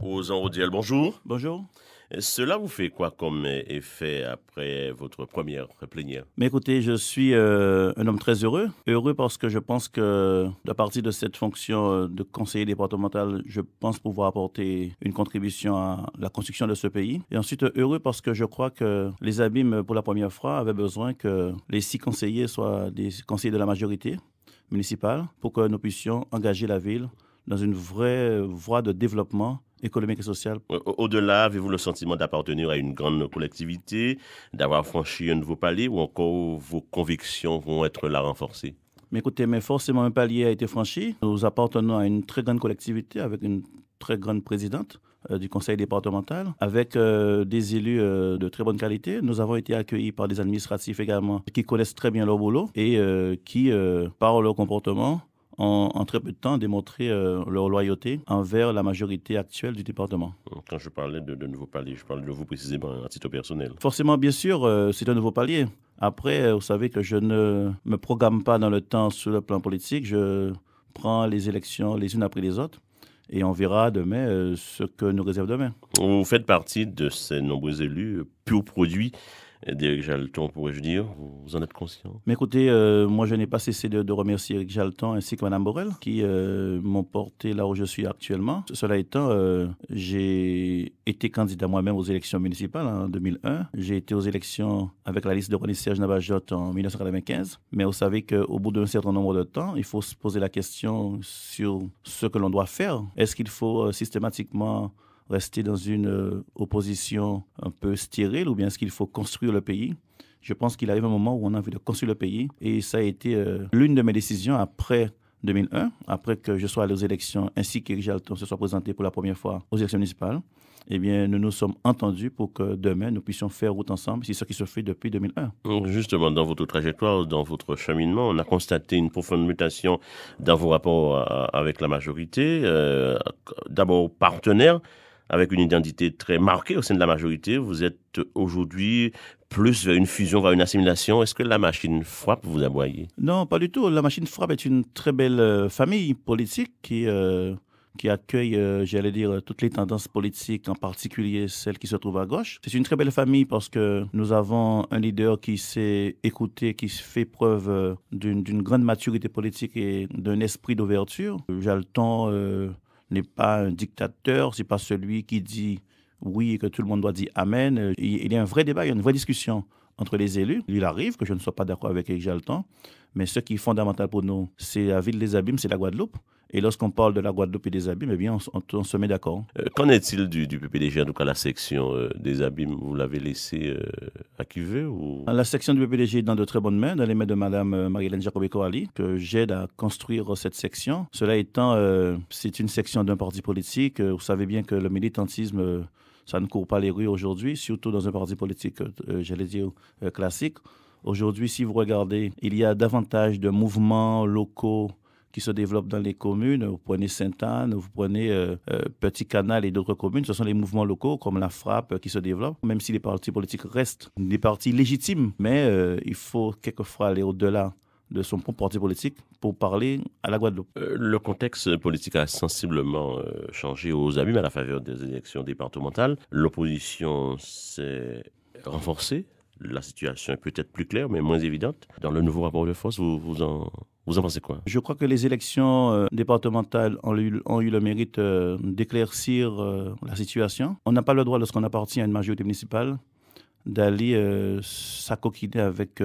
Aux Enrodiel, bonjour. Bonjour. Cela vous fait quoi comme effet après votre première plénière? Mais écoutez, je suis euh, un homme très heureux. Heureux parce que je pense que, à partir de cette fonction euh, de conseiller départemental, je pense pouvoir apporter une contribution à la construction de ce pays. Et ensuite, heureux parce que je crois que les abîmes, pour la première fois, avaient besoin que les six conseillers soient des conseillers de la majorité municipale pour que nous puissions engager la ville dans une vraie voie de développement économique et social. Au-delà, avez-vous le sentiment d'appartenir à une grande collectivité, d'avoir franchi un nouveau palier ou encore vos convictions vont être là renforcées? Mais écoutez, mais forcément un palier a été franchi. Nous appartenons à une très grande collectivité avec une très grande présidente euh, du conseil départemental, avec euh, des élus euh, de très bonne qualité. Nous avons été accueillis par des administratifs également qui connaissent très bien leur boulot et qui, par leur comportement, ont en très peu de temps démontré euh, leur loyauté envers la majorité actuelle du département. Quand je parlais de, de nouveau palier, je parlais de vous précisément à titre personnel. Forcément, bien sûr, euh, c'est un nouveau palier. Après, euh, vous savez que je ne me programme pas dans le temps sur le plan politique. Je prends les élections les unes après les autres et on verra demain ce que nous réserve demain. Vous faites partie de ces nombreux élus pur produits d'Éric Jalton, pourrais-je dire Vous en êtes conscient Mais écoutez, euh, moi je n'ai pas cessé de, remercier Éric Jalton ainsi que Mme Borel qui euh, m'ont porté là où je suis actuellement. Cela étant, euh, j'ai été candidat moi-même aux élections municipales en 2001. J'ai été aux élections avec la liste de René Serge Nabajot en 1995. Mais vous savez qu'au bout d'un certain nombre de temps, il faut se poser la question sur ce que l'on doit faire. Est-ce qu'il faut systématiquement rester dans une euh, opposition un peu stérile ou bien est-ce qu'il faut construire le pays? Je pense qu'il arrive un moment où on a envie de construire le pays et ça a été euh, l'une de mes décisions après 2001, après que je sois allé aux élections ainsi qu'Éric Jalton se soit présenté pour la première fois aux élections municipales eh bien, nous nous sommes entendus pour que demain, nous puissions faire route ensemble. C'est ce qui se fait depuis 2001. Justement, dans votre trajectoire, dans votre cheminement, on a constaté une profonde mutation dans vos rapports euh, avec la majorité. D'abord partenaire, avec une identité très marquée au sein de la majorité. Vous êtes aujourd'hui plus vers une fusion, vers une assimilation. Est-ce que la machine frappe vous aboyez Non, pas du tout. La machine frappe est une très belle euh, famille politique qui, euh, qui accueille, euh, j'allais dire, toutes les tendances politiques, en particulier celles qui se trouvent à gauche. C'est une très belle famille parce que nous avons un leader qui sait écouter, qui fait preuve d'une grande maturité politique et d'un esprit d'ouverture. J'ai le temps n'est pas un dictateur, c'est pas celui qui dit oui et que tout le monde doit dire amen. Il y a un vrai débat, il y a une vraie discussion entre les élus. Il arrive que je ne sois pas d'accord avec Eric Jalton, mais ce qui est fondamental pour nous, c'est la ville des abîmes, c'est la Guadeloupe. Et lorsqu'on parle de la Guadeloupe et des abîmes, eh bien, on, se met d'accord. Euh, qu'en est-il du, du, PPDG, en tout cas la section euh, des abîmes? Vous l'avez laissé euh, à ou... La section du PPDG est dans de très bonnes mains, dans les mains de Mme Marie-Hélène Jacobé-Coali, que j'aide à construire cette section. Cela étant, c'est une section d'un parti politique. Vous savez bien que le militantisme ça ne court pas les rues aujourd'hui, surtout dans un parti politique, j'allais dire, classique. Aujourd'hui, si vous regardez, il y a davantage de mouvements locaux qui se développent dans les communes. Vous prenez Sainte-Anne, vous prenez euh, euh, Petit Canal et d'autres communes. Ce sont les mouvements locaux comme la frappe euh, qui se développent, même si les partis politiques restent des partis légitimes. Mais il faut quelquefois aller au-delà de son propre parti politique pour parler à la Guadeloupe. le contexte politique a sensiblement changé aux abîmes à la faveur des élections départementales. L'opposition s'est renforcée la situation est peut-être plus claire, mais moins évidente. Dans le nouveau rapport de force, vous, vous, en, vous en pensez quoi? Je crois que les élections euh, départementales ont eu, ont eu, le mérite euh, d'éclaircir euh, la situation. On n'a pas le droit, lorsqu'on appartient à une majorité municipale, d'aller s'acoquiner avec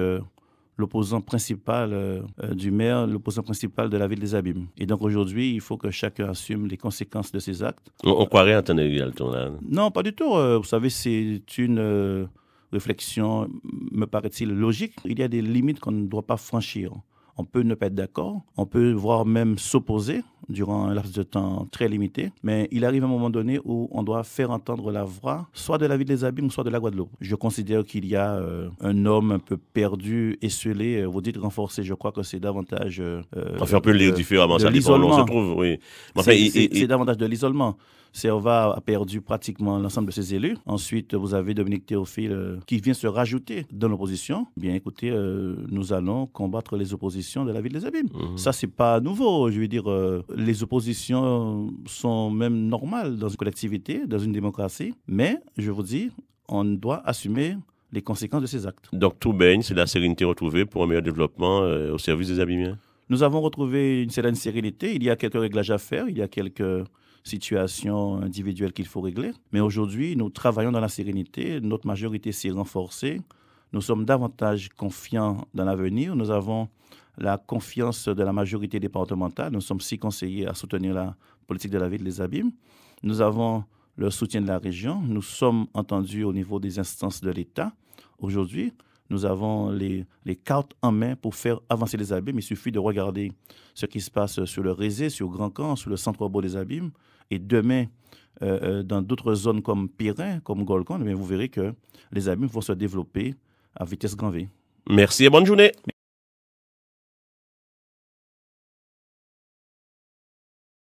l'opposant principal du maire, l'opposant principal de la ville des Abîmes. Et donc aujourd'hui, il faut que chacun assume les conséquences de ses actes. On, croirait entendre Galton là Non, pas du tout. vous savez, c'est une réflexion, me paraît-il, logique. Il y a des limites qu'on ne doit pas franchir. On peut ne pas être d'accord, on peut voire même s'opposer durant un laps de temps très limité, mais il arrive un moment donné où on doit faire entendre la voix, soit de la ville des Abîmes, soit de la Guadeloupe. Je considère qu'il y a euh, un homme un peu perdu, esselé, euh, vous dites renforcé, je crois que c'est davantage... Euh, enfin, on peut le lire différemment, ça dépend où on se trouve, oui. c'est davantage de l'isolement. Serva a perdu pratiquement l'ensemble de ses élus. Ensuite, vous avez Dominique Théophile euh, qui vient se rajouter dans l'opposition. Bien écoutez, euh, nous allons combattre les oppositions de la ville des Abîmes. Ça, Ça, c'est pas nouveau. Je veux dire, euh, les oppositions sont même normales dans une collectivité, dans une démocratie. Mais, je vous dis, on doit assumer les conséquences de ces actes. Donc, tout baigne, c'est la sérénité retrouvée pour un meilleur développement euh, au service des Abîmiens Nous avons retrouvé une certaine sérénité. Il y a quelques réglages à faire. Il y a quelques situations individuelles qu'il faut régler. Mais aujourd'hui, nous travaillons dans la sérénité. Notre majorité s'est renforcée. Nous sommes davantage confiants dans l'avenir. Nous avons la confiance de la majorité départementale. Nous sommes six conseillers à soutenir la politique de la ville des Abîmes. Nous avons le soutien de la région. Nous sommes entendus au niveau des instances de l'État. Aujourd'hui, nous avons les, cartes en main pour faire avancer les abîmes. Il suffit de regarder ce qui se passe sur le Rézé, sur Grand Camp, sur le centre beau des abîmes. Et demain, euh, euh, dans d'autres zones comme Pirin, comme Golcon, eh vous verrez que les abîmes vont se développer à vitesse grand V. Merci et bonne journée.